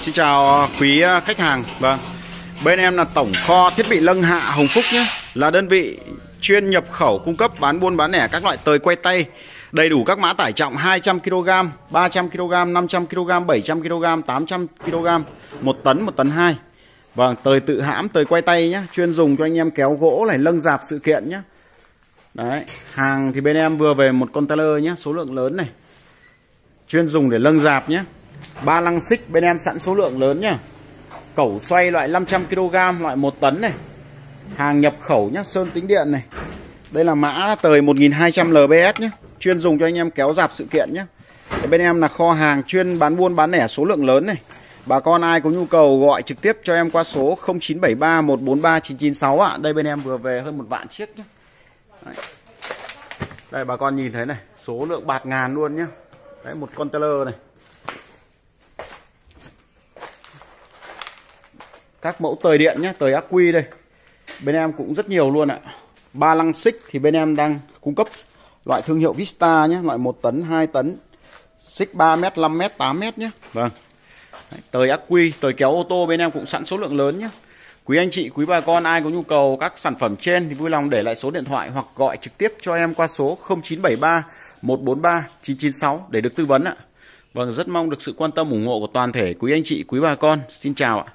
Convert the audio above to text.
Xin chào ờ, quý ờ, khách hàng. Vâng. Bên em là tổng kho thiết bị lâng hạ Hồng Phúc nhé. Là đơn vị chuyên nhập khẩu cung cấp bán buôn bán lẻ các loại tời quay tay. Đầy đủ các mã tải trọng 200 kg, 300 kg, 500 kg, 700 kg, 800 kg, 1 tấn, 1 tấn 2. Vâng, tời tự hãm, tời quay tay nhé, chuyên dùng cho anh em kéo gỗ này, lâng dạp sự kiện nhé. Đấy, hàng thì bên em vừa về một container nhé, số lượng lớn này. Chuyên dùng để lâng dạp nhé. Ba lăng xích bên em sẵn số lượng lớn nhá. Cẩu xoay loại 500 kg, loại 1 tấn này. Hàng nhập khẩu nhá, sơn tính điện này. Đây là mã tời 1200 lbs nhé, chuyên dùng cho anh em kéo dạp sự kiện nhé. bên em là kho hàng chuyên bán buôn bán lẻ số lượng lớn này. Bà con ai có nhu cầu gọi trực tiếp cho em qua số 0973 143 996 ạ. Đây bên em vừa về hơn một vạn chiếc nhé. Đấy. Đây bà con nhìn thấy này, số lượng bạt ngàn luôn nhé. Đấy một container này. Các mẫu tời điện nhé, tời ắc quy đây. Bên em cũng rất nhiều luôn ạ. Ba lăng xích thì bên em đang cung cấp loại thương hiệu Vista nhé, loại 1 tấn, 2 tấn. Xích 3m, 5m, 8m nhé. Vâng. Đấy, tời ắc quy, tời kéo ô tô bên em cũng sẵn số lượng lớn nhé. Quý anh chị, quý bà con ai có nhu cầu các sản phẩm trên thì vui lòng để lại số điện thoại hoặc gọi trực tiếp cho em qua số 0973 143 996 để được tư vấn ạ. Vâng, rất mong được sự quan tâm ủng hộ của toàn thể quý anh chị, quý bà con. Xin chào ạ.